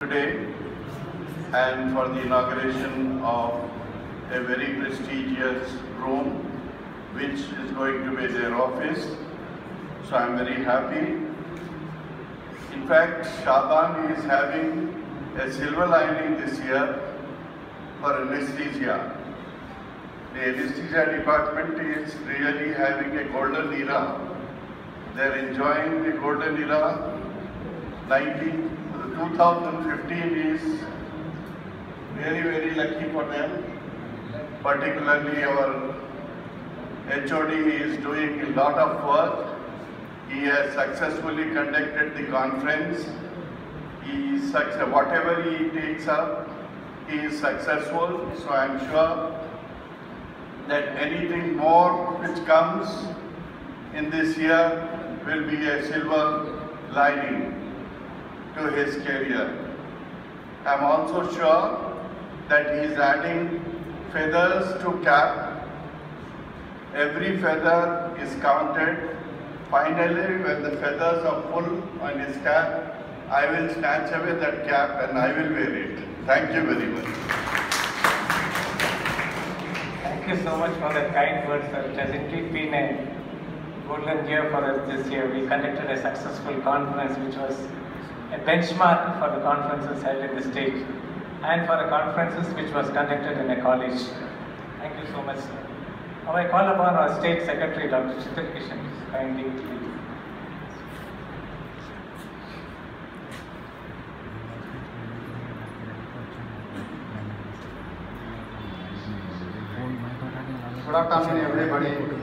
today and for the inauguration of a very prestigious room which is going to be their office. So I'm very happy. In fact, Shadan is having a silver lining this year for anesthesia. The anesthesia department is really having a golden era. They're enjoying the golden era. 19, 2015 is very, very lucky for them. Particularly our HOD is doing a lot of work. He has successfully conducted the conference. He is whatever he takes up, he is successful. So I'm sure that anything more which comes in this year will be a silver lining to his career. I'm also sure that he is adding feathers to cap. Every feather is counted. Finally, when the feathers are full on his cap, I will snatch away that cap and I will wear it. Thank you very much. Thank you so much for that kind words, sir. It has indeed been a golden year for us this year. We conducted a successful conference which was a benchmark for the conferences held in the state and for the conferences which was conducted in a college. Thank you so much, sir. Now I call upon our State Secretary, Dr. Chitar Kishan, kindly please. Good afternoon, everybody.